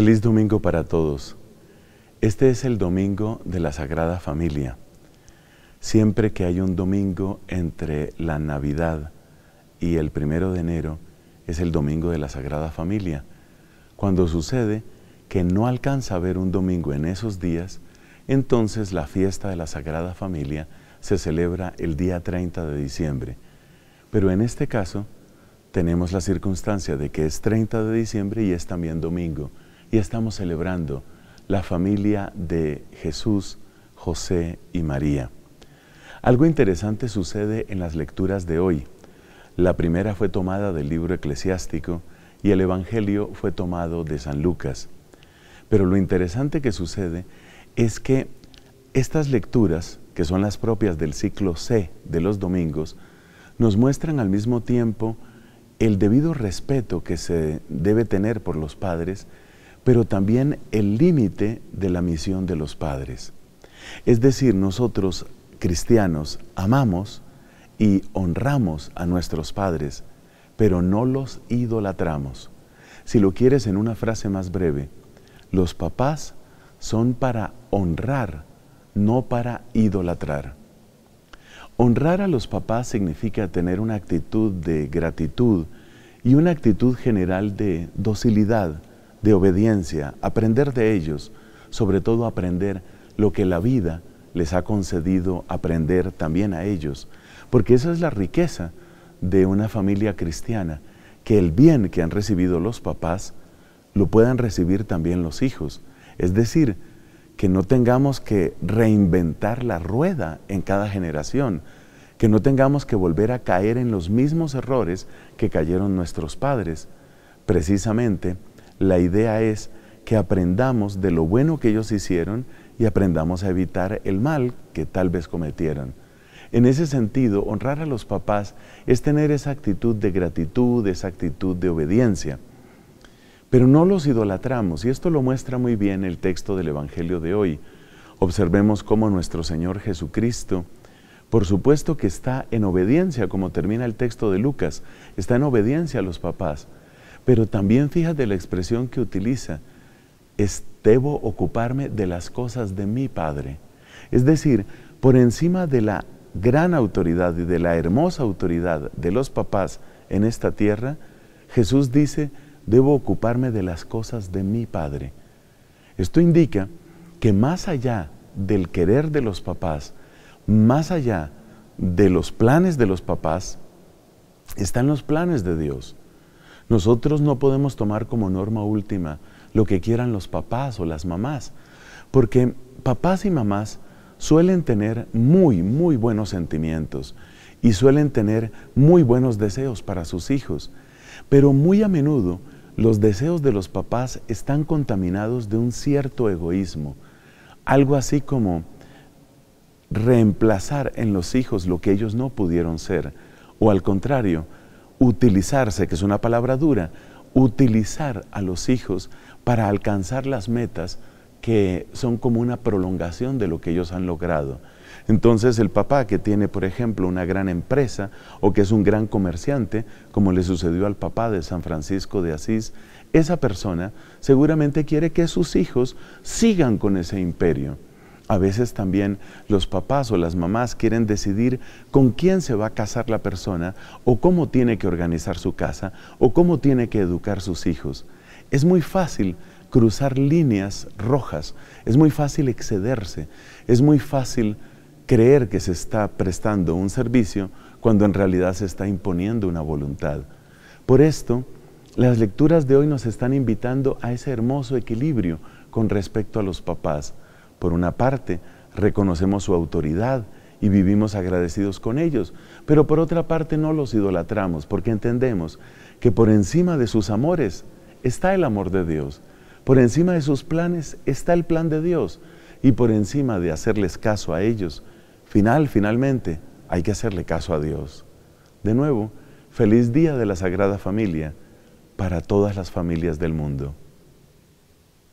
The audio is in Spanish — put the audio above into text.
Feliz domingo para todos. Este es el domingo de la Sagrada Familia. Siempre que hay un domingo entre la Navidad y el primero de enero, es el domingo de la Sagrada Familia. Cuando sucede que no alcanza a ver un domingo en esos días, entonces la fiesta de la Sagrada Familia se celebra el día 30 de diciembre. Pero en este caso tenemos la circunstancia de que es 30 de diciembre y es también domingo y estamos celebrando la familia de Jesús, José y María. Algo interesante sucede en las lecturas de hoy. La primera fue tomada del libro eclesiástico y el Evangelio fue tomado de San Lucas. Pero lo interesante que sucede es que estas lecturas, que son las propias del ciclo C de los domingos, nos muestran al mismo tiempo el debido respeto que se debe tener por los padres pero también el límite de la misión de los padres. Es decir, nosotros cristianos amamos y honramos a nuestros padres, pero no los idolatramos. Si lo quieres en una frase más breve, los papás son para honrar, no para idolatrar. Honrar a los papás significa tener una actitud de gratitud y una actitud general de docilidad, de obediencia, aprender de ellos, sobre todo aprender lo que la vida les ha concedido aprender también a ellos, porque esa es la riqueza de una familia cristiana, que el bien que han recibido los papás lo puedan recibir también los hijos. Es decir, que no tengamos que reinventar la rueda en cada generación, que no tengamos que volver a caer en los mismos errores que cayeron nuestros padres. Precisamente, la idea es que aprendamos de lo bueno que ellos hicieron y aprendamos a evitar el mal que tal vez cometieron. En ese sentido, honrar a los papás es tener esa actitud de gratitud, esa actitud de obediencia. Pero no los idolatramos, y esto lo muestra muy bien el texto del Evangelio de hoy. Observemos cómo nuestro Señor Jesucristo, por supuesto que está en obediencia, como termina el texto de Lucas, está en obediencia a los papás, pero también fíjate la expresión que utiliza, es debo ocuparme de las cosas de mi Padre. Es decir, por encima de la gran autoridad y de la hermosa autoridad de los papás en esta tierra, Jesús dice, debo ocuparme de las cosas de mi Padre. Esto indica que más allá del querer de los papás, más allá de los planes de los papás, están los planes de Dios. Nosotros no podemos tomar como norma última lo que quieran los papás o las mamás, porque papás y mamás suelen tener muy, muy buenos sentimientos y suelen tener muy buenos deseos para sus hijos, pero muy a menudo los deseos de los papás están contaminados de un cierto egoísmo, algo así como reemplazar en los hijos lo que ellos no pudieron ser, o al contrario, utilizarse, que es una palabra dura, utilizar a los hijos para alcanzar las metas que son como una prolongación de lo que ellos han logrado. Entonces el papá que tiene, por ejemplo, una gran empresa o que es un gran comerciante, como le sucedió al papá de San Francisco de Asís, esa persona seguramente quiere que sus hijos sigan con ese imperio. A veces también los papás o las mamás quieren decidir con quién se va a casar la persona o cómo tiene que organizar su casa o cómo tiene que educar sus hijos. Es muy fácil cruzar líneas rojas, es muy fácil excederse, es muy fácil creer que se está prestando un servicio cuando en realidad se está imponiendo una voluntad. Por esto, las lecturas de hoy nos están invitando a ese hermoso equilibrio con respecto a los papás por una parte, reconocemos su autoridad y vivimos agradecidos con ellos, pero por otra parte no los idolatramos porque entendemos que por encima de sus amores está el amor de Dios, por encima de sus planes está el plan de Dios y por encima de hacerles caso a ellos, final, finalmente, hay que hacerle caso a Dios. De nuevo, feliz día de la Sagrada Familia para todas las familias del mundo.